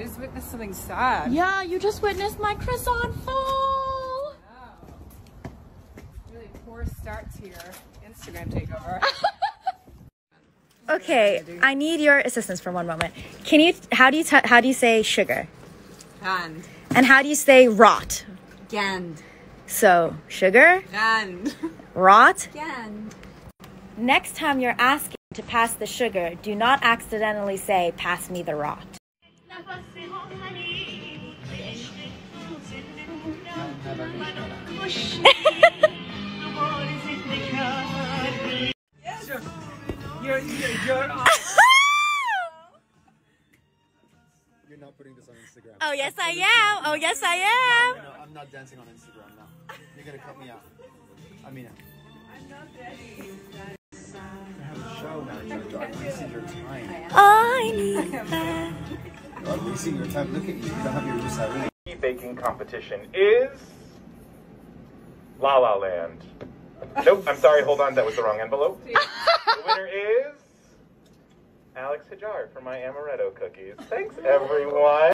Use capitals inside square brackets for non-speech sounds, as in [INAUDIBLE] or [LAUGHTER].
I just witnessed something sad. Yeah, you just witnessed my croissant fall. Wow. Really poor start to your Instagram takeover. [LAUGHS] Okay, I need your assistance for one moment. Can you? How do you? T- how do you say sugar? Hand. And how do you say rot? Gand. So sugar, Gand. rot. Gand. Next time you're asking to pass the sugar, do not accidentally say "pass me the rot." You're, you're, you're You're not putting this on Instagram. Oh yes, I am. Oh yes, I am. No, I'm not dancing on Instagram now. You're gonna cut me out. I mean, I have a show now. You're not your time. I need that. You're wasting your time. Look at you. You don't have your Rusa ring. baking competition is La La Land. Nope, I'm sorry, hold on, that was the wrong envelope. [LAUGHS] the winner is Alex Hajar for my amaretto cookies. Thanks, everyone.